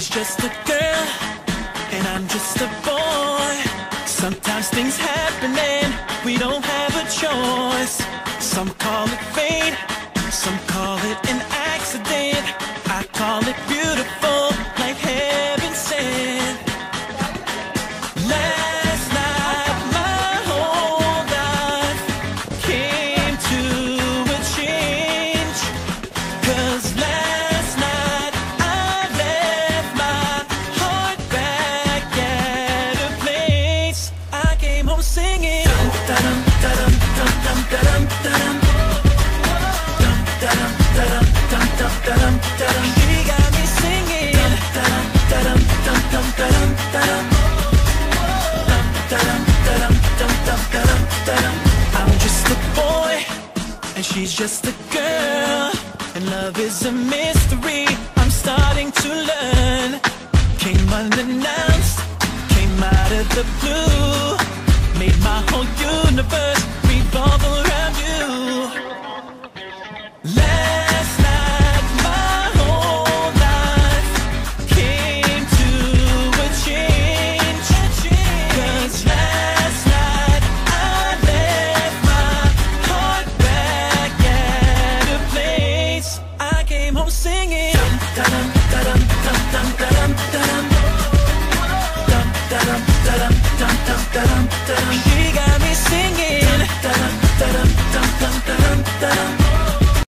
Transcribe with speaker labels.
Speaker 1: just a girl, and I'm just a boy. Sometimes things happen and we don't have a choice. Some call it fate, some call it an accident. I call it she's just a girl. And love is a mystery. I'm starting to learn. Came unannounced, came out of the blue. Made my whole universe revolve around you. Last